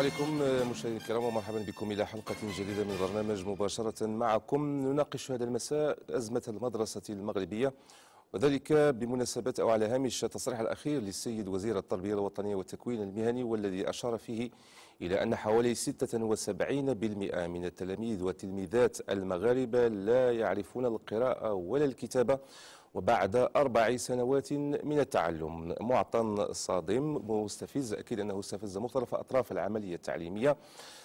عليكم مشاهدينا الكرام ومرحبا بكم إلى حلقة جديدة من برنامج مباشرة معكم. نناقش هذا المساء أزمة المدرسة المغربية وذلك بمناسبة أو على هامش التصريح الأخير للسيد وزير التربية الوطنية والتكوين المهني والذي أشار فيه إلى أن حوالي 76% من التلاميذ والتلميذات المغاربة لا يعرفون القراءة ولا الكتابة وبعد أربع سنوات من التعلم. معطى صادم مستفز أكيد أنه استفز مختلف أطراف العملية التعليمية.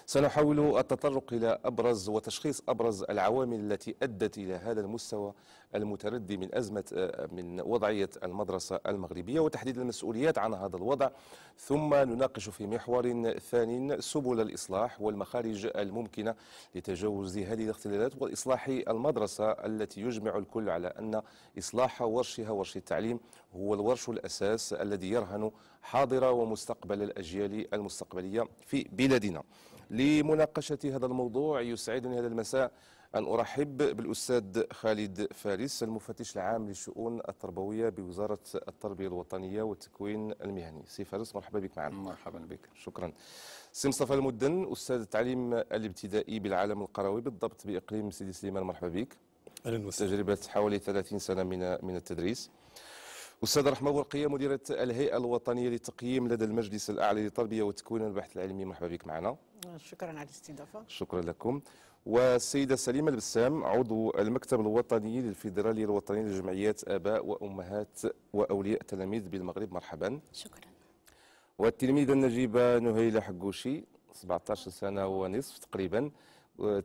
سنحاول التطرق إلى أبرز وتشخيص أبرز العوامل التي أدت إلى هذا المستوى المتردي من أزمة من وضعية المدرسة المغربية وتحديد المسؤوليات عن هذا الوضع. ثم نناقش في محور ثاني سبل الإصلاح والمخارج الممكنة لتجاوز هذه الاختلالات وإصلاح المدرسة التي يجمع الكل على أن إصلاح ورشها ورش التعليم هو الورش الأساس الذي يرهن حاضر ومستقبل الأجيال المستقبلية في بلادنا. لمناقشة هذا الموضوع. يسعدني هذا المساء أن أرحب بالأستاذ خالد فارس المفتش العام للشؤون التربوية بوزارة التربية الوطنية والتكوين المهني. سي فارس مرحبا بك معنا. مرحبا بك. شكرا. سي مصطفى المدن أستاذ التعليم الابتدائي بالعالم القروي بالضبط بإقليم سيدي سليمان مرحبا بك. أهلا وسهلا. تجربة حوالي 30 سنة من من التدريس. أستاذ رحمة برقية مديرة الهيئة الوطنية للتقييم لدى المجلس الأعلى للتربية والتكوين والبحث العلمي. مرحبا بك معنا. شكرا على الاستضافة. شكرا لكم. والسيدة سليمة البسام عضو المكتب الوطني للفيدرالية الوطنية لجمعيات آباء وأمهات وأولياء تلاميذ بالمغرب. مرحبا. شكرا. والتلميذة النجيبة نهيلة حقوشي 17 سنة ونصف تقريبا.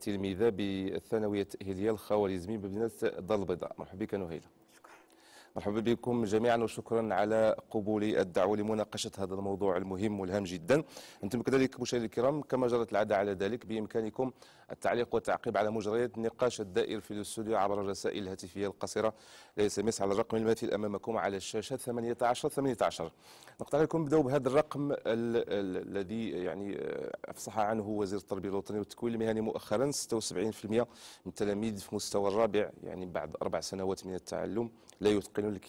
تلميذة بالثانوية التأهيلية الخوارزمي بمدينة دار البيضاء مرحبا بك نهيلة مرحبا بكم جميعا وشكرا على قبول الدعوة لمناقشة هذا الموضوع المهم والهام جدا. أنتم كذلك مشاهدينا الكرام كما جرت العادة على ذلك بإمكانكم التعليق والتعقيب على مجريات النقاش الدائر في الاستوديو عبر الرسائل الهاتفية القصيرة ال SMS على الرقم الماثل أمامكم على الشاشة 18 18 نقترح لكم بداوا بهذا الرقم الذي يعني أفصح عنه وزير التربية الوطنيه والتكوين المهني مؤخرا 76% من التلاميذ في مستوى الرابع يعني بعد أربع سنوات من التعلم لا يتقن يتقنون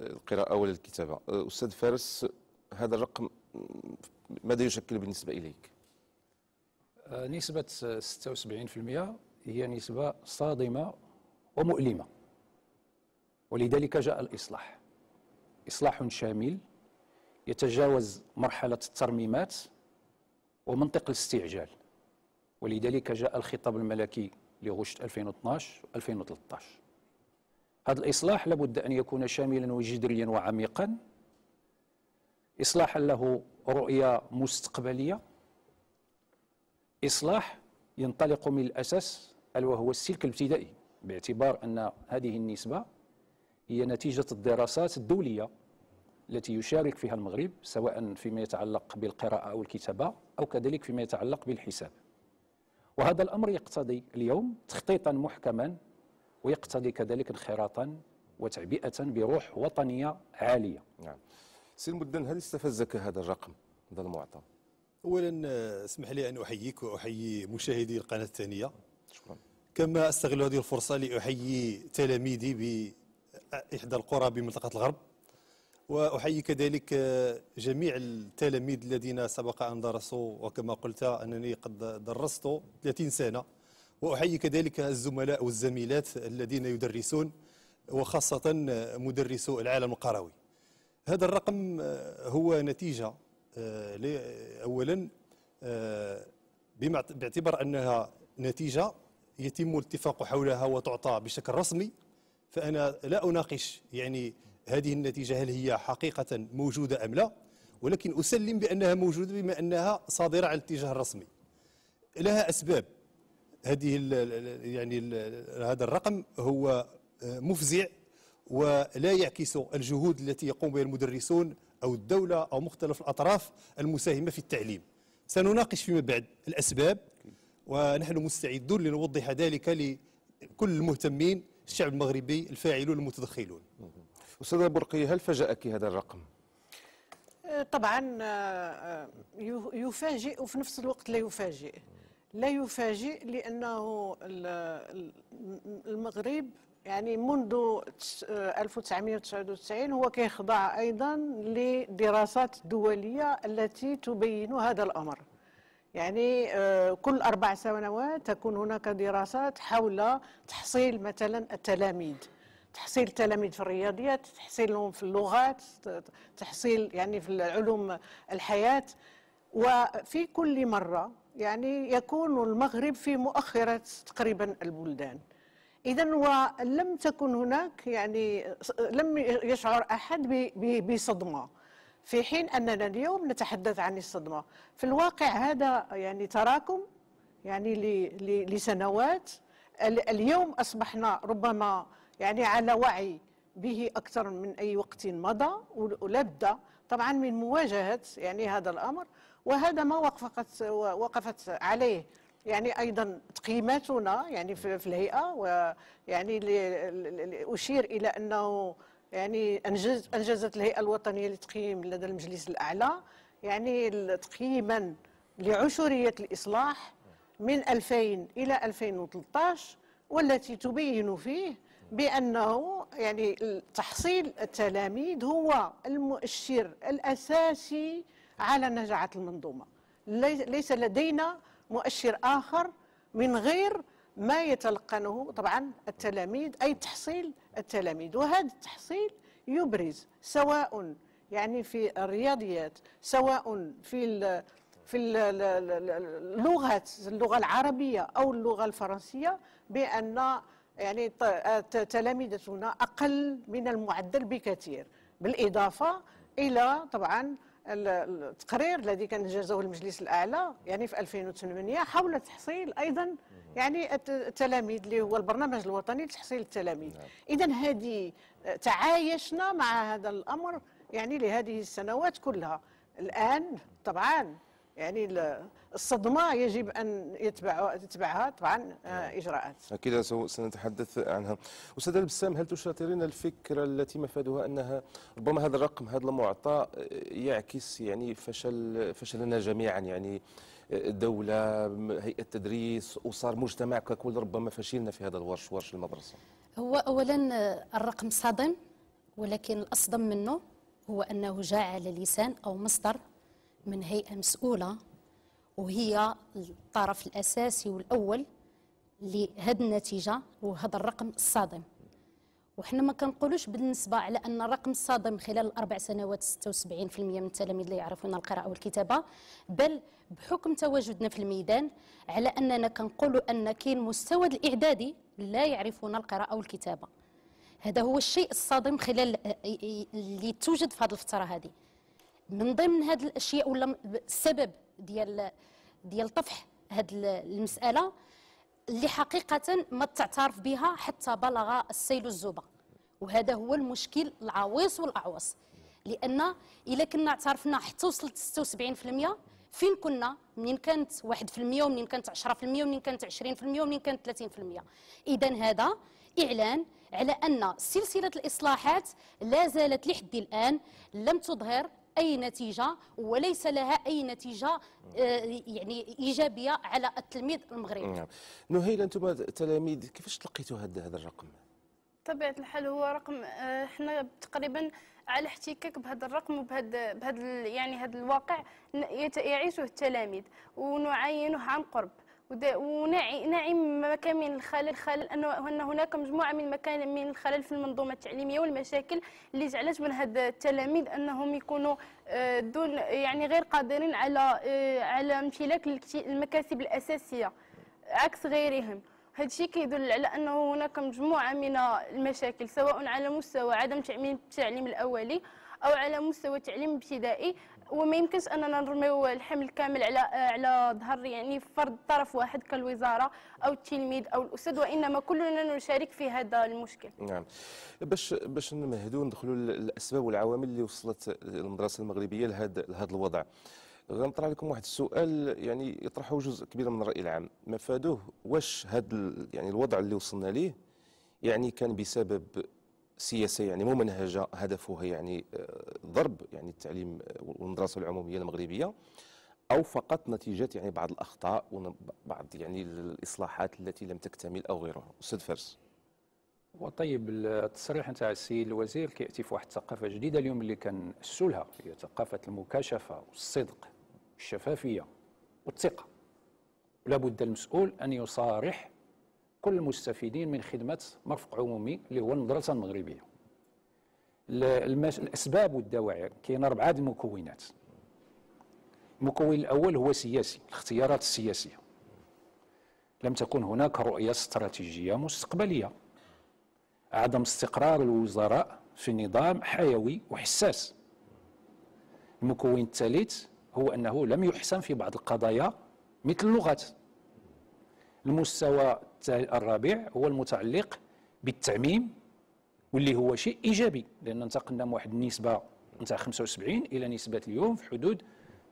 القراءة ولا الكتابة. أستاذ فارس هذا الرقم ماذا يشكل بالنسبة إليك؟ نسبة 76% هي نسبة صادمة ومؤلمة. ولذلك جاء الإصلاح. إصلاح شامل يتجاوز مرحلة الترميمات ومنطق الاستعجال. ولذلك جاء الخطاب الملكي لغشت 2012 2013 هذا الإصلاح لابد أن يكون شاملا وجذريا وعميقا. إصلاحا له رؤية مستقبلية. إصلاح ينطلق من الأساس ألا وهو السلك الابتدائي باعتبار أن هذه النسبة هي نتيجة الدراسات الدولية التي يشارك فيها المغرب سواء فيما يتعلق بالقراءة أو الكتابة أو كذلك فيما يتعلق بالحساب. وهذا الأمر يقتضي اليوم تخطيطا محكما ويقتضي كذلك انخراطا وتعبئة بروح وطنية عالية. نعم. سي المدن هل استفزك هذا الرقم هذا المعطى؟ اولا اسمح لي أن أحييك وأحيي مشاهدي القناة الثانية. شكرا. كما أستغل هذه الفرصة لأحيي تلاميذي بإحدى القرى بمنطقة الغرب وأحيي كذلك جميع التلاميذ الذين سبق أن درسوا وكما قلت أنني قد درست 30 سنة. وأحيي كذلك الزملاء والزميلات الذين يدرسون وخاصة مدرسو العالم القروي. هذا الرقم هو نتيجة أولا باعتبار أنها نتيجة يتم الاتفاق حولها وتعطى بشكل رسمي فأنا لا أناقش يعني هذه النتيجة هل هي حقيقة موجودة أم لا ولكن أسلم بأنها موجودة بما أنها صادرة على الاتجاه الرسمي. لها أسباب. هذه ال يعني ال هذا الرقم هو مفزع ولا يعكس الجهود التي يقوم بها المدرسون أو الدولة أو مختلف الأطراف المساهمة في التعليم. سنناقش فيما بعد الأسباب ونحن مستعدون لنوضح ذلك لكل المهتمين الشعب المغربي الفاعلون المتدخلون. أستاذ برقي هل فاجأك هذا الرقم؟ طبعا يفاجئ وفي نفس الوقت لا يفاجئ. لا يفاجئ لأنه المغرب يعني منذ 1999 هو كيخضع أيضا لدراسات دولية التي تبين هذا الأمر. يعني آه، كل أربع سنوات تكون هناك دراسات حول تحصيل مثلا التلاميذ. تحصيل التلاميذ في الرياضيات تحصيلهم في اللغات تحصيل يعني في علوم الحياة. وفي كل مرة يعني يكون المغرب في مؤخرة تقريبا البلدان. إذا ولم تكن هناك يعني لم يشعر أحد بصدمة في حين أننا اليوم نتحدث عن الصدمة. في الواقع هذا يعني تراكم يعني لسنوات. اليوم أصبحنا ربما يعني على وعي به أكثر من أي وقت مضى ولابد طبعا من مواجهة يعني هذا الأمر. وهذا ما وقفت وقفت عليه. يعني أيضا تقييماتنا يعني في, الهيئة ويعني أشير إلى أنه يعني أنجز أنجزت الهيئة الوطنية للتقييم لدى المجلس الأعلى. يعني تقييما لعشرية الإصلاح من 2000 إلى 2013 والتي تبين فيه بأنه يعني تحصيل التلاميذ هو المؤشر الأساسي على نجاعه المنظومة. ليس لدينا مؤشر آخر من غير ما يتلقنه طبعا التلاميذ أي تحصيل التلاميذ. وهذا التحصيل يبرز سواء يعني في الرياضيات سواء في في اللغات اللغة العربية أو اللغة الفرنسية بأن يعني تلاميذنا أقل من المعدل بكثير. بالإضافة إلى طبعا التقرير الذي كان جازه المجلس الأعلى يعني في 2008 حول تحصيل أيضا يعني التلاميذ اللي هو البرنامج الوطني لتحصيل التلاميذ. نعم. اذا هذه تعايشنا مع هذا الأمر يعني لهذه السنوات كلها. الآن طبعا يعني الصدمة يجب أن يتبع تتبعها طبعا آه، إجراءات. أكيد سنتحدث عنها. أستاذ البسام هل تشاطرين الفكرة التي مفادها أنها ربما هذا الرقم هذا المعطى يعكس يعني فشل فشلنا جميعا يعني الدولة هيئة التدريس أسر مجتمع ككل ربما فشلنا في هذا الورش ورش المدرسة. هو اولا الرقم صادم ولكن الأصدم منه هو أنه جاء على لسان أو مصدر من هيئة مسؤولة وهي الطرف الأساسي والأول لهذه النتيجة وهذا الرقم الصادم. وحنا ما كنقولوش بالنسبة على أن الرقم الصادم خلال الأربع سنوات 76% من التلاميذ لا يعرفون القراءة والكتابة بل بحكم تواجدنا في الميدان على أننا كنقولوا أن كاين مستوى الإعدادي لا يعرفون القراءة والكتابة. هذا هو الشيء الصادم خلال اللي توجد في هذه الفترة هذه. من ضمن هذه الأشياء ولا السبب ديال ديال طفح هذه المسألة اللي حقيقة ما تعترف بها حتى بلغ السيل الزوبة. وهذا هو المشكل العويص والأعوص. لأن إلا كنا اعترفنا حتى وصلت 76% فين كنا؟ منين كانت 1% ومنين كانت 10% ومنين كانت 20% ومنين كانت 30% اذا هذا إعلان على أن سلسلة الإصلاحات لا زالت لحد الآن لم تظهر أي نتيجة وليس لها أي نتيجة آه، يعني إيجابية على التلميذ المغربي. نعم. نهيل أنتم تلاميذ كيفاش تلقيتوا هذا هذا الرقم؟ طبيعة الحال هو رقم آه، إحنا تقريبا على احتكاك بهذا الرقم وبهذا بهذا يعني هذا الواقع يعيشه التلاميذ ونعاينه عن قرب. ونعم مكان من الخلل الخلل انه أن هناك مجموعة من المكان من الخلل في المنظومة التعليمية والمشاكل اللي جعلت من هاد التلاميذ أنهم يكونوا آه، دون يعني غير قادرين على آه، على امتلاك المكاسب الأساسية عكس غيرهم. هذا الشيء كيدل على أنه هناك مجموعة من المشاكل سواء على مستوى عدم تامين التعليم الأولي أو على مستوى التعليم الابتدائي وما يمكنش أننا نرميو الحمل كامل على على ظهر يعني فرد طرف واحد كالوزارة أو التلميذ أو الأستاذ وإنما كلنا نشارك في هذا المشكل. نعم. باش باش نمهدوا ندخلوا الاسباب والعوامل اللي وصلت المدرسة المغربية لهذا لهذا الوضع. غنطرح لكم واحد السؤال يعني يطرحه جزء كبير من الرأي العام مفادوه واش هذا يعني الوضع اللي وصلنا ليه يعني كان بسبب سياسة يعني ممنهجة هدفها يعني آه، ضرب يعني التعليم آه، والمدرسة العمومية المغربية أو فقط نتيجة يعني بعض الأخطاء وبعض يعني الإصلاحات التي لم تكتمل أو غيرها. أستاذ فارس. وطيب التصريح نتاع السيد الوزير كيأتي في واحد الثقافه جديدة اليوم اللي كنأسسوا لها هي ثقافة المكاشفة والصدق والشفافيه والثقة. ولا بد المسؤول أن يصارح كل المستفيدين من خدمة مرفق عمومي اللي هو المدرسة المغربية. ال- المس- الأسباب والدواعي. كاين أربعة د المكونات. المكون الأول هو سياسي الاختيارات السياسية. لم تكن هناك رؤية استراتيجية مستقبلية. عدم استقرار الوزراء في نظام حيوي وحساس. المكون الثالث هو أنه لم يحسن في بعض القضايا مثل اللغات. المستوى الرابع هو المتعلق بالتعميم واللي هو شيء إيجابي لأن انتقلنا من واحد النسبة نتاع 75 إلى نسبة اليوم في حدود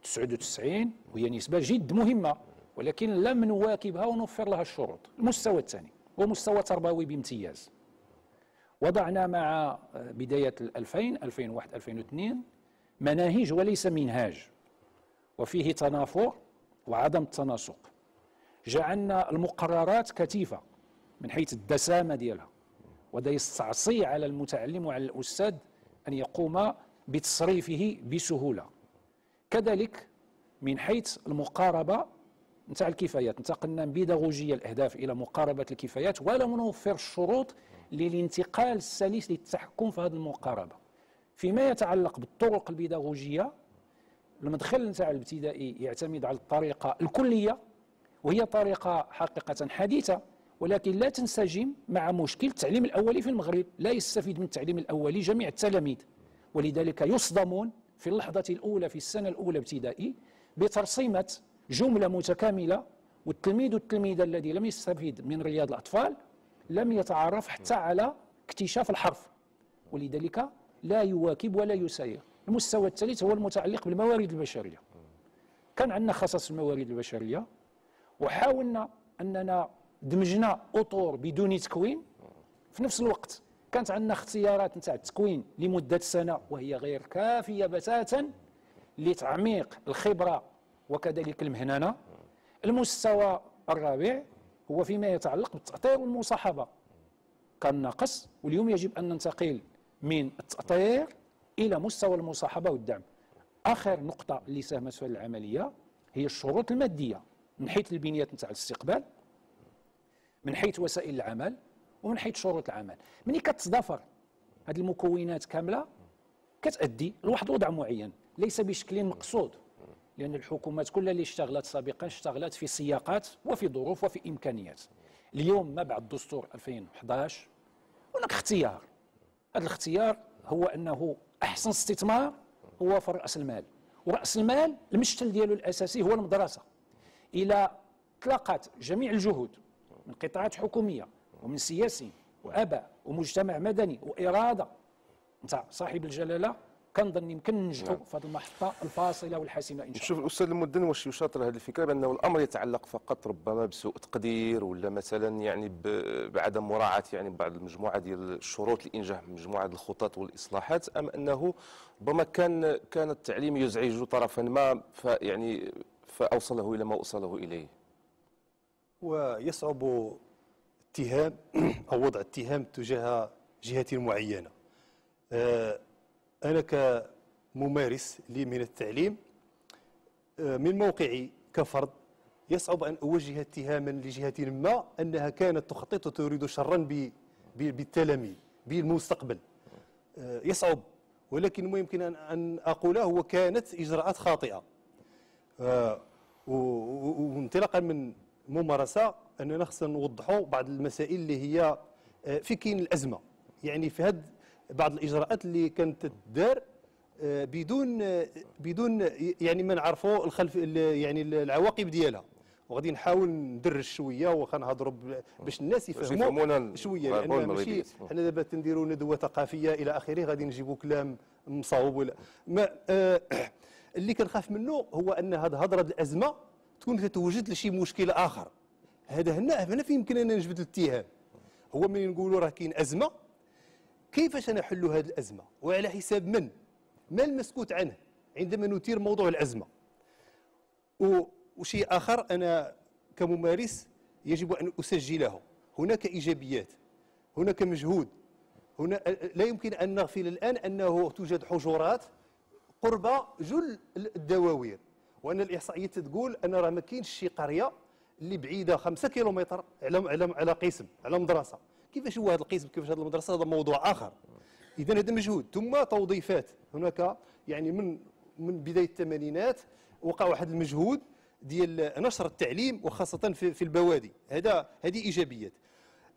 99 وهي نسبة جد مهمة ولكن لم نواكبها ونوفر لها الشروط. المستوى الثاني هو مستوى تربوي بامتياز. وضعنا مع بداية 2000 2001 2002 مناهج وليس منهاج وفيه تنافر وعدم التناسق جعلنا المقررات كثيفة من حيث الدسامة ديالها. وهذا يستعصي على المتعلم وعلى الأستاذ أن يقوم بتصريفه بسهولة. كذلك من حيث المقاربة نتاع الكفايات انتقلنا من بيداغوجيه الأهداف إلى مقاربة الكفايات ولم نوفر الشروط للانتقال السلس للتحكم في هذه المقاربة. فيما يتعلق بالطرق البيداغوجية المدخل نتاع الابتدائي يعتمد على الطريقة الكلية وهي طريقة حقيقة حديثة. ولكن لا تنسجم مع مشكل التعليم الأولي في المغرب لا يستفيد من التعليم الأولي جميع التلاميذ. ولذلك يصدمون في اللحظة الأولى في السنة الأولى ابتدائي بترسيمة جملة متكاملة والتلميذ والتلميذة الذي لم يستفيد من رياض الأطفال لم يتعرف حتى على اكتشاف الحرف. ولذلك لا يواكب ولا يسير المستوى الثالث هو المتعلق بالموارد البشرية. كان عندنا خصص الموارد البشرية وحاولنا أننا دمجنا اطر بدون تكوين في نفس الوقت. كانت عندنا اختيارات نتاع التكوين لمدة سنة وهي غير كافية بتاتا لتعميق الخبرة وكذلك المهننه المستوى الرابع هو فيما يتعلق بالتأطير والمصاحبة. كان ناقص واليوم يجب أن ننتقل من التأطير إلى مستوى المصاحبة والدعم. آخر نقطة اللي ساهمت في هذه العملية هي الشروط المادية. من حيث البنيات نتاع الاستقبال. من حيث وسائل العمل ومن حيث شروط العمل. ملي كتضافر هذه المكونات كاملة كتأدي لواحد الوضع معين ليس بشكل مقصود. لأن الحكومات كلها اللي اشتغلت سابقا اشتغلت في سياقات وفي ظروف وفي إمكانيات. اليوم ما بعد دستور 2011 هناك اختيار. هذا الاختيار هو أنه أحسن استثمار هو في رأس المال. ورأس المال المشتل ديالو الأساسي هو المدرسة. إلى تلاقت جميع الجهود من قطاعات حكومية ومن سياسي وآباء ومجتمع مدني وإرادة. نتاع صاحب الجلالة كنظن يمكن ننجحوا في هذه المحطة الفاصلة والحاسمة إن شاء نشوف الأستاذ المدن واش يشاطر هذه الفكرة بأنه الأمر يتعلق فقط ربما بسوء تقدير ولا مثلا يعني بعدم مراعاة يعني بعض المجموعة ديال الشروط لإنجاح مجموعة الخطط والإصلاحات أم أنه ربما كان كان التعليم يزعج طرفا ما فيعني فأوصله إلى ما اوصله إليه؟ ويصعب اتهام أو وضع اتهام تجاه جهة معينة. آه، أنا كممارس لي من التعليم آه، من موقعي كفرد يصعب أن أوجه اتهاما لجهة ما أنها كانت تخطط وتريد شرا بالتلاميذ بالمستقبل. آه، يصعب ولكن ما يمكن ان أن أقوله هو كانت إجراءات خاطئة. و- و- وانطلاقا من ممارسة أننا خصنا نوضحوا بعض المسائل اللي هي آه، في كاين الأزمة. يعني في هاد بعض الإجراءات اللي كانت تدار آه، بدون آه، بدون يعني ما نعرفوا الخلف ال- يعني العواقب ديالها. وغادي نحاول ندرج شوية واخا نهضروا باش الناس يفهموا يفهمونا شوية. لأن ماشي. حنا دابا تنديروا ندوة ثقافية إلى آخره غادي نجيبوا كلام مصاوب ولا. ما آه اللي كنخاف منه هو أن هذه هضره الأزمة تكون تتوجد لشي مشكل آخر. هذا هنا هنا فين يمكن ان نجبد الاتهام؟ هو من نقولوا راه كاين أزمة. كيفاش نحل هذه الأزمة؟ وعلى حساب من؟ ما المسكوت عنه عندما نثير موضوع الأزمة. وشيء آخر أنا كممارس يجب أن أسجله. هناك إيجابيات هناك مجهود. هنا لا يمكن أن نغفل الآن أنه توجد حجرات قرب جل الدواوير. وأن الاحصائيات تقول أن راه ما كاينش شي قريه اللي بعيدة 5 كيلومتر على على على قسم على مدرسة. كيفاش هو هذا القسم؟ كيفاش هذه المدرسة؟ هذا موضوع آخر. اذا هذا مجهود. ثم توظيفات. هناك يعني من من بداية الثمانينات وقع واحد المجهود ديال نشر التعليم وخاصة في, في البوادي. هذا هذه إيجابيات.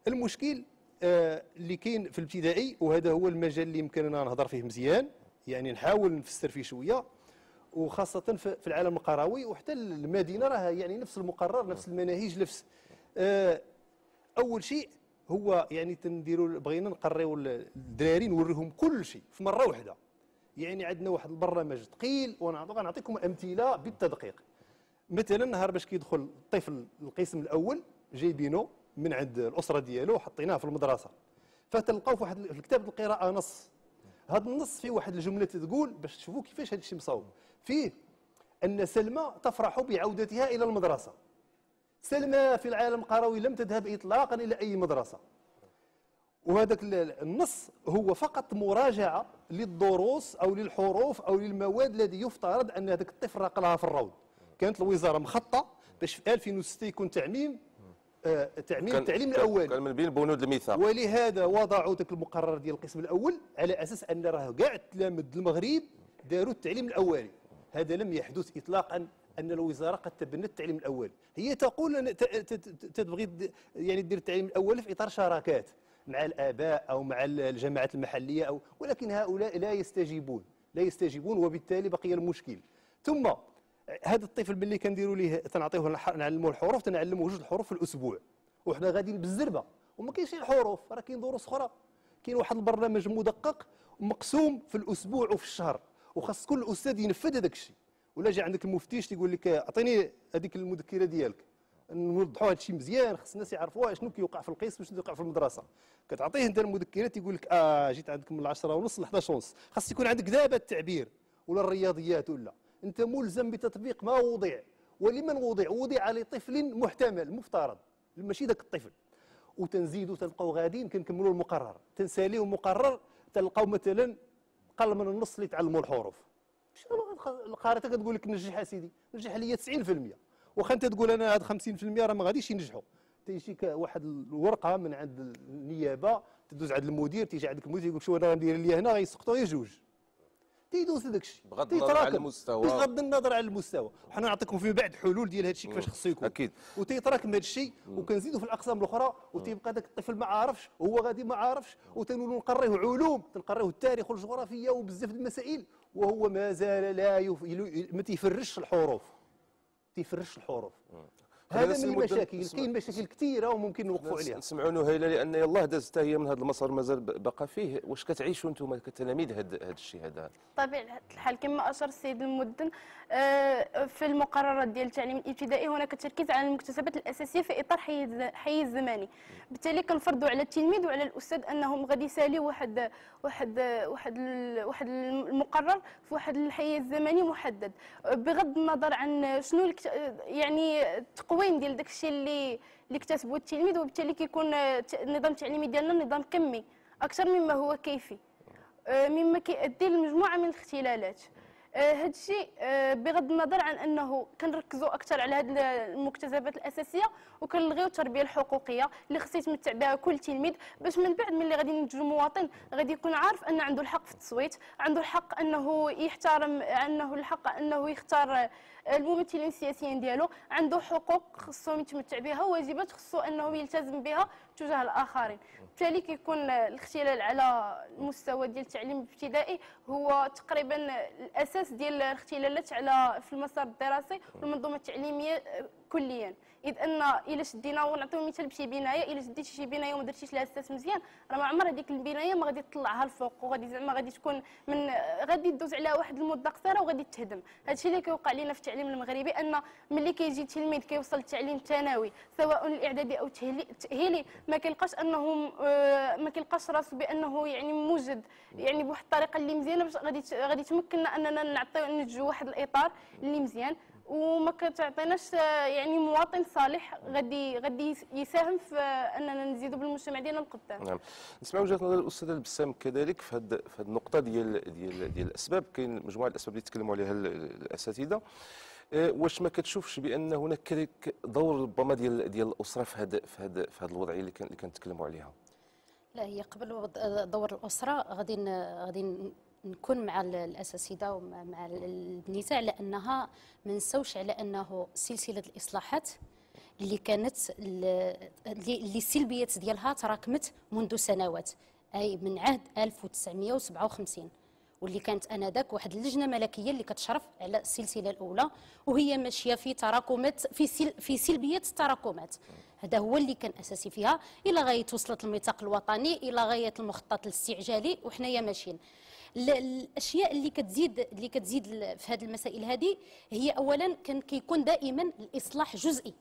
المشكل آه، اللي كاين في الابتدائي وهذا هو المجال اللي يمكننا نهضر فيه مزيان. يعني نحاول نفسر فيه شوية. وخاصة في العالم القروي وحتى المدينة راه يعني نفس المقرر نفس المناهج نفس آه، أول شيء هو يعني تنديروا بغينا نقريو الدراري نوريهم كل شيء في مرة واحدة. يعني عندنا واحد البرنامج ثقيل ونعطيكم أمثلة بالتدقيق. مثلا نهار باش كيدخل الطفل القسم الأول جايبينه من عند الأسرة ديالو حطيناه في المدرسة. فتلقاو في واحد في كتاب القراءة نص. هذا النص فيه واحد الجملة تقول باش تشوفوا كيفاش هذا الشيء مصاوب. فيه أن سلمى تفرح بعودتها إلى المدرسة. سلمى في العالم القروي لم تذهب اطلاقا إلى أي مدرسة. وهذاك النص هو فقط مراجعة للدروس أو للحروف أو للمواد الذي يفترض أن هذاك الطفل راقلها في الروض. كانت الوزارة مخطه باش في 2006 يكون تعميم آه تعميم التعليم الاولي كان من بين بنود الميثاق. ولهذا وضعوا ذاك المقرر ديال القسم الأول على أساس أن راه كاع التلامذه المغرب داروا التعليم الأولي. هذا لم يحدث اطلاقا أن الوزارة قد تبنت التعليم الاولي هي تقول أن تبغي يعني دير التعليم الاولي في إطار شراكات مع الآباء أو مع الجماعات المحلية أو ولكن هؤلاء لا يستجيبون. لا يستجيبون وبالتالي بقي المشكل. ثم هذا الطفل باللي كنديروا ليه تنعطيه نعلموه الحروف تنعلموه جوج الحروف في الأسبوع. وحنا غاديين بالزربة. وما كاينش الحروف راه كاين دروس أخرى. كاين واحد البرنامج مدقق مقسوم في الأسبوع وفي الشهر. وخاص كل أستاذ ينفذ هذاك الشيء. ولا جا عندك المفتيش تيقول لك أعطيني هذيك المذكرة ديالك. نوضحوا هذا الشيء مزيان خص الناس يعرفوا شنو كيوقع في القسم وشنو كيوقع في المدرسة. كتعطيه انت المذكرة تيقول لك آه جيت عندكم من 10 ونص ل 11 ونص خاص يكون عندك دابا التعبير ولا الرياضيات ولا. انت ملزم بتطبيق ما وضع ولمن وضع وضع لطفل محتمل مفترض. ماشي ذاك الطفل. وتنزيدوا تلقاو غاديين كنكملوا المقرر. تنساليو المقرر تلقاو مثلا قل من النص اللي تعلموا الحروف. شنو الخارطه كتقول لك نجح أسيدي نجح لي 90% واخا أنت تقول أنا هاد 50% راه ما غاديش ينجحوا. تيجيك واحد الورقة من عند النيابة تدوز عند المدير تيجي عندك المدير يقول شو أنا غندير لي هنا غيسقطوا غير جوج تيدوز هذاك الشيء. بغض النظر على المستوى. بغض النظر على المستوى. حنا نعطيكم فيما بعد حلول ديال هذا الشيء كيفاش خصو يكون. أكيد. وتيتراكم هذا الشيء وكنزيدوا في الأقسام الأخرى وتيبقى ذاك الطفل ما عارفش وهو غادي ما عارفش وتنولوا نقريوه علوم تنقريوه التاريخ والجغرافيا وبزاف المسائل وهو ما زال لا يف... ما تيفرزش الحروف. تيفرزش الحروف. هذا من المشاكل كاين مشاكل كثيرة وممكن نوقفوا عليها. نسمعوا نهيله لأن يلاه دازت هي من هذا المسار مازال بقى فيه. واش كتعيشوا أنتم كتلاميذ هذا الشيء هذا طبيعة الحال كما أشار السيد المدن آه، في المقررات ديال التعليم الابتدائي هناك تركيز على المكتسبات الأساسية في إطار حيز حيز زمني بالتالي كنفرضوا على التلميذ وعلى الأستاذ أنهم غادي يساليو واحد واحد واحد واحد المقرر في واحد الحيز زمني محدد. بغض النظر عن شنو يعني التقويم ديال داك الشيء اللي اللي اكتسبه التلميذ وبالتالي كيكون النظام التعليمي ديالنا نظام كمي أكثر مما هو كيفي. آه، مما كيؤدي لمجموعة من الاختلالات. هذا آه، الشيء آه، بغض النظر عن أنه كنركزوا أكثر على هذه المكتسبات الأساسية وكنلغيو التربية الحقوقية اللي خص يتمتع بها كل تلميذ باش من بعد ملي غادي ينتج المواطن غادي يكون عارف أن عنده الحق في التصويت عنده الحق أنه يحترم انه الحق أنه يختار الممثلين السياسيين ديالو عنده حقوق خصهم يتمتع بها واجبات خصو أنه يلتزم بها تجاه الاخرين. بالتالي كيكون الاختلال على المستوى ديال التعليم الابتدائي هو تقريبا الأساس ديال الاختلالات على في المسار الدراسي والمنظومة التعليمية كليا. إذ أن الا شدينا ونعطيو مثال بشي بناية الا شديتي شي بناية وما درتيش لها أساس مزيان راه ما عمر هذيك البناية ما غادي تطلعها الفوق وغادي زعما غادي تكون من غادي دوز عليها واحد المدة قصيرة وغادي تهدم. هادشي اللي كيوقع لنا في التعليم المغربي أن ملي كيجي التلميذ كيوصل للتعليم الثانوي سواء الإعدادي أو التأهيلي ما كيلقاش أنه آه، ما كيلقاش راسو بأنه يعني موجد يعني بواحد الطريقة اللي مزيانة باش غادي غادي تمكننا أننا نعطيو ننتجوا واحد الإطار اللي مزيان. وما كتعطيناش يعني مواطن صالح غادي غادي يساهم في أننا نزيدوا بالمجتمع ديالنا القدام. نعم. نسمع وجهة نظر الاستاذ البسام كذلك في هذه في هذه النقطة ديال ديال ديال الأسباب. كاين مجموعة الأسباب اللي تكلموا عليها الأساتذة. آه، واش ما كتشوفش بأن هناك كذلك دور ربما ديال ديال الأسرة في هذا في هذا في هذه الوضعيه اللي كان اللي كنتكلموا عليها؟ لا هي قبل دور الأسرة غادي غادي نكون مع ال- الأساتذة ومع مع ال- النساء على انها ما نساوش على أنه سلسلة الإصلاحات اللي كانت ال- اللي السلبيات ديالها تراكمت منذ سنوات أي من عهد 1957 واللي كانت آنذاك واحد اللجنة ملكية اللي كتشرف على السلسلة الأولى وهي ماشية في تراكمات في سل في سلبيات التراكمات هذا هو اللي كان أساسي فيها إلى غاية وصلت الميثاق الوطني إلى غاية المخطط الاستعجالي وحنايا ماشيين. الأشياء اللي كتزيد اللي كتزيد في هذه المسائل هذه هي اولا كان كيكون دائما الإصلاح جزئي.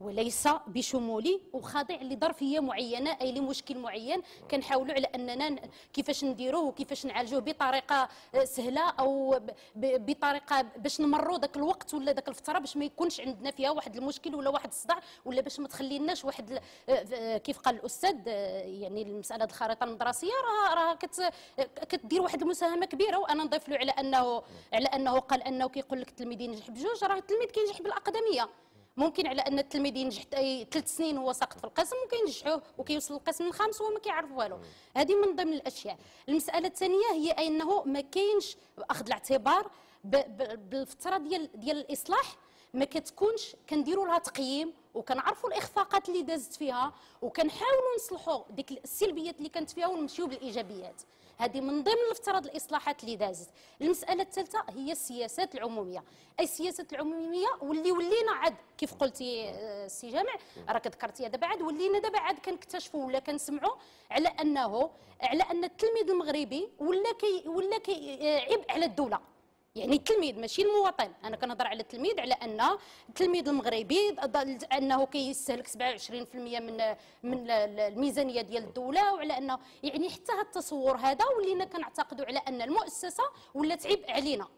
وليس بشمولي وخاضع لظرفية معينة أي لمشكل معين. كنحاولوا على أننا كيفاش نديروه وكيفاش نعالجوه بطريقة آه، سهلة أو بطريقة باش نمروا ذاك الوقت ولا ذاك الفترة باش ما يكونش عندنا فيها واحد المشكل ولا واحد الصداع ولا باش ما تخليناش واحد آه، آه، كيف قال الأستاذ يعني المسألة الخريطه المدرسيه راه راه كت كتدير واحد المساهمة كبيرة وأنا نضيف له على أنه على أنه قال أنه كيقول لك التلميذ ينجح بجوج راه التلميذ كينجح بالأقدمية. ممكن على أن التلميذ ينجح ثلاث سنين هو ساقط في القسم ممكن ينجحوه وكيوصل للقسم الخامس وهو ما كيعرف والو. هذه من ضمن الأشياء. المسألة الثانية هي أنه ما كاينش أخذ الاعتبار بالفترة ديال ديال الإصلاح ما كتكونش كنديروا لها تقييم وكنعرفوا الإخفاقات اللي دازت فيها وكنحاولوا نصلحوا ديك السلبيات اللي كانت فيها ونمشيو بالإيجابيات. هذه من ضمن الافتراض الإصلاحات اللي دازت. المسألة الثالثة هي السياسات العمومية. أي السياسات العمومية واللي ولينا عاد كيف قلتي آه، سي جامع؟ راك ذكرتيها دابا عاد ولينا دابا عاد كنكتشفوا ولا كنسمعوا على أنه على أن التلميذ المغربي ولا كي ولا كي عبء على الدولة. يعني التلميذ ماشي المواطن أنا كنهضر على التلميذ على أن التلميذ المغربي أنه كيستهلك 27% من من الميزانية ديال الدولة وعلى أنه يعني حتى هذا التصور هذا ولينا كنعتقدوا على أن المؤسسة ولات عبء علينا.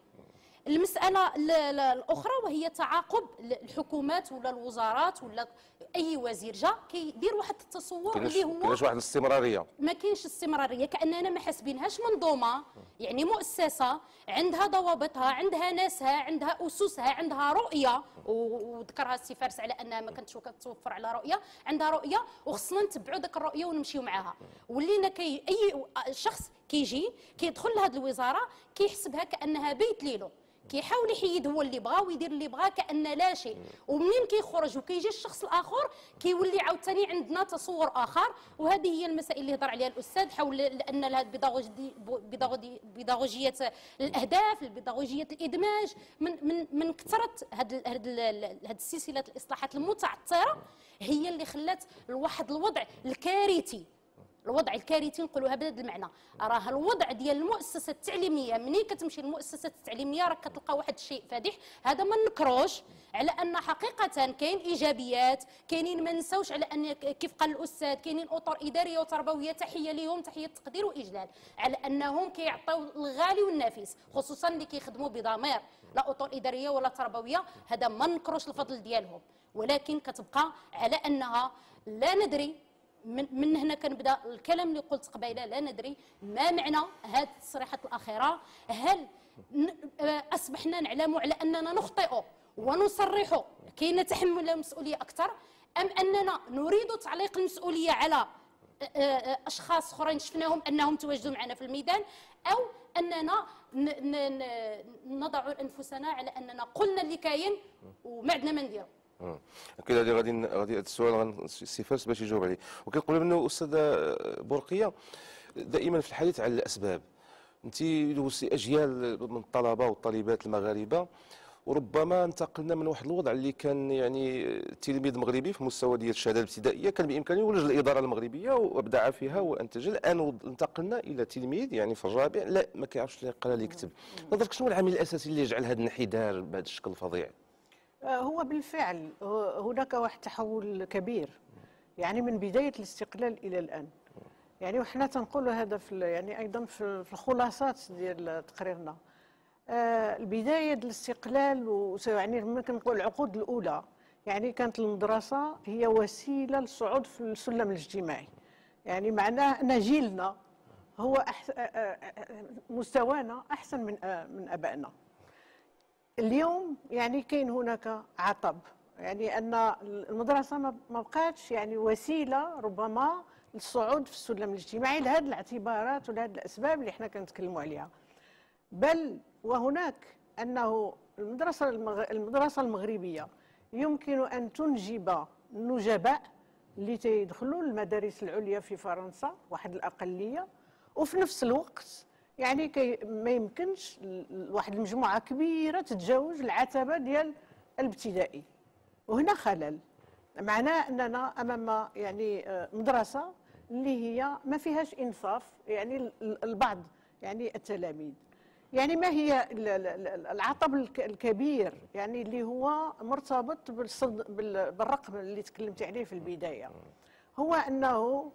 المسألة ال- ال- الأخرى وهي تعاقب الحكومات ولا الوزارات ولا أي وزير جا كيدير واحد التصور اللي هو كايناش واحد الاستمرارية؟ ما كاينش استمراريه كأننا ما حاسبينهاش منظومه يعني مؤسسة عندها ضوابطها عندها ناسها عندها أسسها عندها رؤية وذكرها السي فارس على أنها ما كانتش كتوفر على رؤية عندها رؤية وخصنا نتبعوا ذاك الرؤية ونمشيو معاها. ولينا كي أي شخص كيجي كيدخل لهذه الوزارة كيحسبها كأنها بيت ديالو. كيحاول يحيد هو اللي بغا ويدير اللي بغا كأن لا شيء. ومنين كيخرج وكيجي الشخص الآخر كيولي عاوتاني عندنا تصور آخر. وهذه هي المسائل اللي هضر عليها الأستاذ حول لأن هذه بيداغوجي بيداغوجي بيداغوجيه الأهداف البيداغوجيه الإدماج من من من كثره هذه هذه السلسلة الإصلاحات المتعثره هي اللي خلات لواحد الوضع الكارثي الوضع الكارثي نقولوها بهذا المعنى. راه الوضع ديال المؤسسة التعليمية منين كتمشي للمؤسسه التعليمية؟ راك كتلقى واحد الشيء فادح. هذا ما نكروش على أن حقيقة كاين إيجابيات كاينين ما نساوش على أن كيف قال الأستاذ كاينين أطر إدارية وتربوية. تحية لهم تحية تقدير وإجلال على أنهم كيعطيو الغالي والنافس خصوصا اللي كيخدموا بضمير. لا أطر إدارية ولا تربوية هذا ما نكروش الفضل ديالهم. ولكن كتبقى على أنها لا ندري من, من هنا كنبدأ الكلام اللي قلت قبيلة لا ندري ما معنى هذه التصريحات الأخيرة. هل آه، أصبحنا نعلم على أننا نخطئ ونصرح كاين تحمل المسؤولية أكثر أم أننا نريد تعليق المسؤولية على آه، آه، أشخاص أخرين شفناهم أنهم تواجدوا معنا في الميدان أو أننا نضع أنفسنا على أننا قلنا اللي كاين وما عندنا ما نديرو. كده غادي غادي غادي هذا السؤال سي فارس باش يجاوب عليه. وكنقول منه أستاذة برقيه دائما في الحديث على الأسباب. أنت دوزتي أجيال من الطلبة والطالبات المغاربة وربما انتقلنا من واحد الوضع اللي كان يعني التلميذ المغربي في مستوى ديال الشهادة الابتدائية كان بإمكانه يولج الإدارة المغربية وأبدع فيها وانتج الآن انتقلنا إلى تلميذ يعني في الرابع لا ما كيعرفش لا يقرأ لا يكتب. نظرك شنو العامل الأساسي اللي يجعل هذا الانحدار بهذا الشكل الفظيع؟ هو بالفعل هناك واحد تحول كبير يعني من بداية الاستقلال إلى الآن. يعني وحنا تنقول هذا في يعني أيضا في الخلاصات ديال تقريرنا. آه، البداية ديال الاستقلال و- يعني ممكن نقول العقود الأولى يعني كانت المدرسة هي وسيلة للصعود في السلم الاجتماعي. يعني معناه أن جيلنا هو أح... آه، آه، مستوانا أحسن من من أبائنا. اليوم يعني كاين هناك عطب. يعني أن المدرسة ما بقاتش يعني وسيلة ربما للصعود في السلم الاجتماعي لهذه الاعتبارات ولهذه الأسباب اللي إحنا كنتكلموا عليها. بل وهناك أنه المدرسة المدرسة المغربية يمكن أن تنجب نجباء اللي تيدخلوا المدارس العليا في فرنسا واحد الأقلية وفي نفس الوقت يعني كي ما يمكنش واحد المجموعة كبيرة تتجاوز العتبة ديال الابتدائي. وهنا خلل. معناه أننا أمام يعني آه، مدرسة اللي هي ما فيهاش إنصاف يعني ال- ال- البعض يعني التلاميذ. يعني ما هي ال- ال- ال- العطب الك- الكبير يعني اللي هو مرتبط بالرقم اللي تكلمت عليه في البداية. هو أنه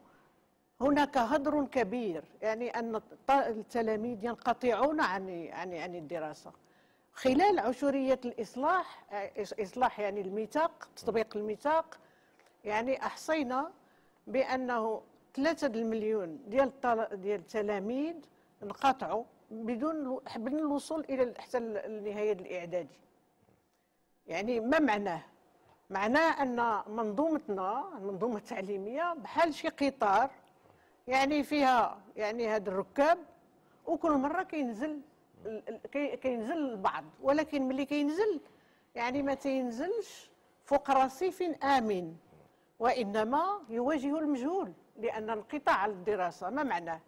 هناك هدر كبير يعني أن الط- التلاميذ ينقطعون عن عن عن الدراسة. خلال عشوريه الإصلاح آه، إص- إصلاح يعني الميثاق تطبيق الميثاق يعني أحصينا بأنه ثلاثة المليون ديال ديال التلاميذ انقطعوا بدون بدون الوصول إلى حتى النهاية الإعدادي. يعني ما معناه؟ معناه أن منظومتنا المنظومه التعليميه بحال شي قطار يعني فيها يعني هاد الركاب وكل مرة كينزل كينزل البعض ولكن ملي كينزل يعني ما تينزلش فوق رصيف آمن. وإنما يواجه المجهول لأن انقطاع الدراسه ما معناه؟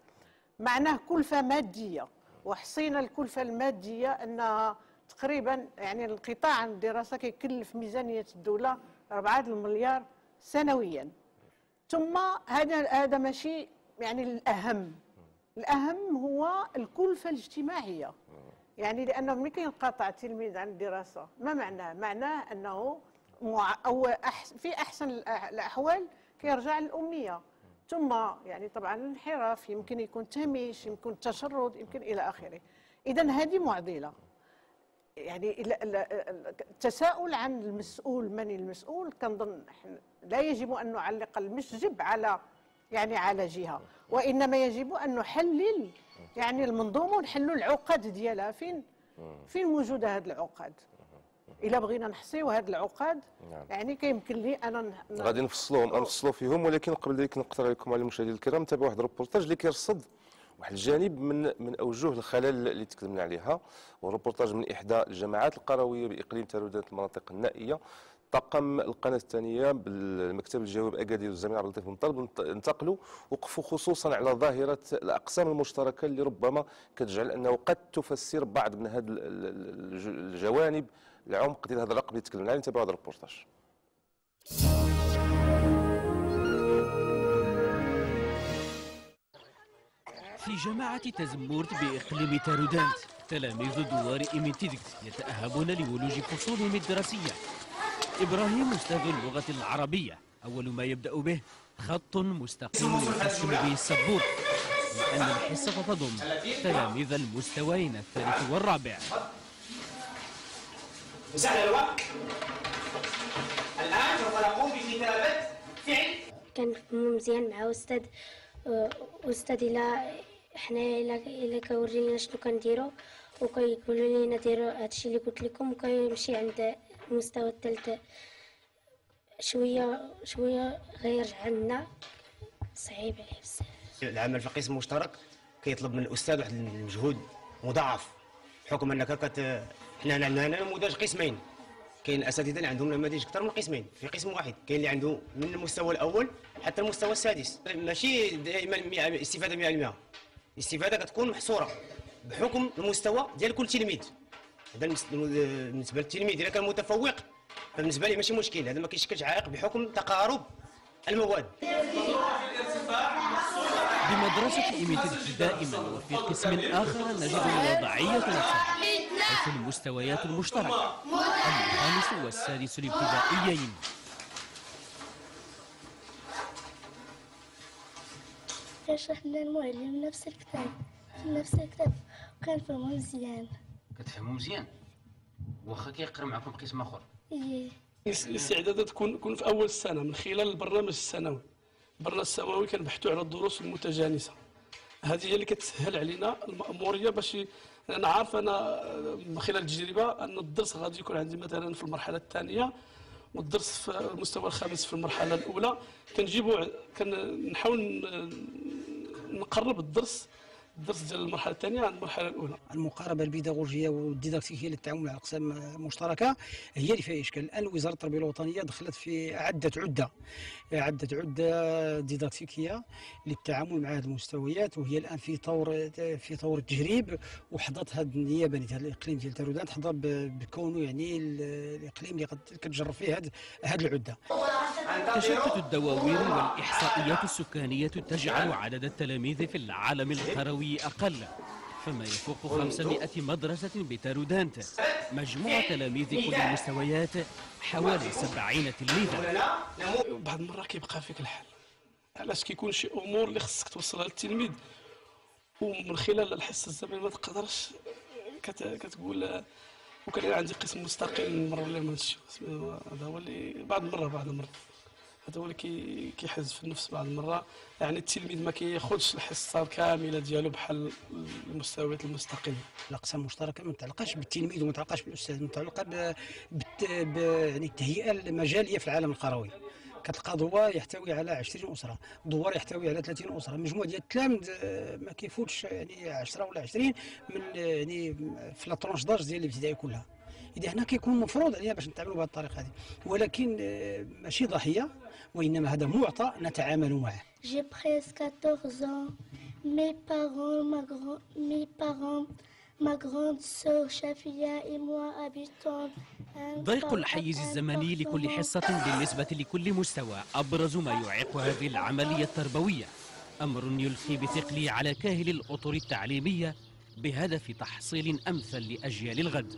معناه كلفة مادية. وحصينا الكلفة المادية انها تقريبا يعني الانقطاع عن الدراسه كيكلف ميزانية الدولة 4 المليار سنويا. ثم هذا هذا ماشي يعني الأهم. الأهم هو الكلفة الاجتماعية. يعني لأنه ملي كينقطع التلميذ عن الدراسة. ما معناه معناه أنه مع أو أحس في أحسن الأح- الأحوال كيرجع للأمية. ثم يعني طبعا الانحراف يمكن يكون تهميش يمكن تشرد يمكن إلى آخره. اذا هذه معضلة. يعني ال- ال- ال- التساؤل عن المسؤول من المسؤول كنظن لا يجب أن نعلق المسجب على يعني على جهة. وإنما يجب أن نحلل يعني المنظومة ونحلوا العقد ديالها. فين؟ فين موجوده هذه العقد؟ إلا بغينا نحصيو هذه العقد نعم. يعني كيمكن لي أنا ن- غادي نفصلوهم نفصلوا فيهم. ولكن قبل ذلك نقترح عليكم على المشاهدين الكرام تابعوا واحد الروبورتاج اللي كيرصد واحد الجانب من من أوجه الخلل اللي تكلمنا عليها. وروبورتاج من إحدى الجماعات القروية بإقليم تارودات المناطق النائية. طاقم القناة الثانية بالمكتب الجواب اكادير والزميل عبد اللطيف بن طلب انت- انتقلوا وقفوا خصوصا على ظاهرة الأقسام المشتركة اللي ربما كتجعل أنه قد تفسر بعض من هذه ال- ال- الج- الجوانب العمق ديال هذا الرقم اللي تكلمنا عليه. نتابعوا هذا الروبورتاج في جماعة تزمورت بإقليم تارودانت تلاميذ دوار إيمنتيدكت يتأهبون لولوج فصولهم الدراسية. إبراهيم أستاذ اللغة العربية. أول ما يبدأ به خط مستقيم يحسن به السبورة لأن الحصة تضم تلاميذ المستويين الثالث والرابع. الوقت الآن سوف نقوم بكتابة فعل. كان مزيان مع أستاذ آه، أستاذ الا حنا الا كيورينا شنو كنديرو وكيقولوا لنا ديروا هادشي اللي قلت لكم وكيمشي عند المستوى الثالث شوية شوية غيرجع عندنا. صعيب عليه بزاف. العمل في قسم مشترك كيطلب من الأستاذ واحد المجهود مضاعف بحكم أنك كت حنا عندنا هنا نموذج قسمين. كاين الأساتذة اللي عندهم نماذج أكثر من قسمين في قسم واحد. كاين اللي عنده من المستوى الأول حتى المستوى السادس. ماشي دائما 100 استفادة 100% الاستفادة كتكون محصورة بحكم المستوى ديال كل تلميذ هذا بالنسبة للتلميذ إذا كان متفوق فبالنسبة لي ماشي مشكل. هذا ما كيشكلش عائق بحكم تقارب المواد. بمدرسة إيميتد دائما وفي قسم آخر نجد الوضعية نفسها حيث المستويات المشتركة الخامس والسادس الابتدائيين. شرح لنا المعلم نفس الكتاب نفس الكتاب وكان فهمه مزيان كتفهموا مزيان. واخا كيقرا معكم قسم آخر. إيه. الاستعدادات تكون تكون في أول السنة من خلال البرنامج السنوي. البرنامج السنوي كنبحثوا على الدروس المتجانسة. هذه هي اللي كتسهل علينا المأمورية باش أنا عارف أنا من خلال التجربة أن الدرس غادي يكون عندي مثلا في المرحلة الثانية والدرس في المستوى الخامس في المرحلة الأولى. كنجيبوا كنحاول نقرب الدرس الدرس ديال المرحلة الثانية عن المرحلة الأولى. المقاربة البيداغوجية والديداكتيكية للتعامل مع الاقسام المشتركه هي اللي فيها إشكال. الآن وزارة التربية الوطنية دخلت في عدة عدة عدة عدة ديداكتيكية للتعامل مع هذه المستويات وهي الآن في طور في طور التجريب وحظت هذه النيابة ديال الإقليم ديال تارودان تحظى بكونه يعني الإقليم اللي كتجرب فيه هذه هذه العدة. تشتت الدواوين والإحصائيات السكانية تجعل عدد التلاميذ في العالم القروي أقل فما يفوق 500 مدرسة بتارودانت. مجموع تلاميذ كل المستويات حوالي 70 تلميذا. بعض المرات كيبقى فيك الحال علاش كيكون شي أمور اللي خصك توصلها للتلميذ؟ ومن خلال الحصة الزمنية ما تقدرش كت... كتقول وكان عندي قسم مستقل مرة ولا ما هذا؟ هو اللي بعض المره بعض المره هذا هو اللي كي كيحز في النفس بعض المرة. يعني التلميذ ما كياخذش الحصة الكاملة ديالو بحال المستويات المستقلة. الأقسام المشتركة ما متعلقاش بالتلميذ وما متعلقاش بالأستاذ متعلقه ب... ب... يعني التهيئة المجالية في العالم القروي. كتلقى دوار يحتوي على 20 أسرة دوار يحتوي على 30 أسرة. مجموع ديال التلامذ آه، ما كيفوتش يعني 10 ولا 20 من يعني في لا ترونش داج ديال الابتدائي كلها. إذا هنا كيكون مفروض علينا باش نتعاملوا بهذه الطريقة هذه. ولكن آه، ماشي ضحية. وإنما هذا معطى نتعامل معه. J'ai presque 14 ans. Mes parents, ma, grand, mes parents, ma grande sœur Shafia et moi habitons ضيق الحيز الزمني لكل حصة بالنسبة لكل مستوى أبرز ما يعيق هذه العملية التربوية. أمر يلقي بثقله على كاهل الأطر التعليمية بهدف تحصيل أمثل لأجيال الغد.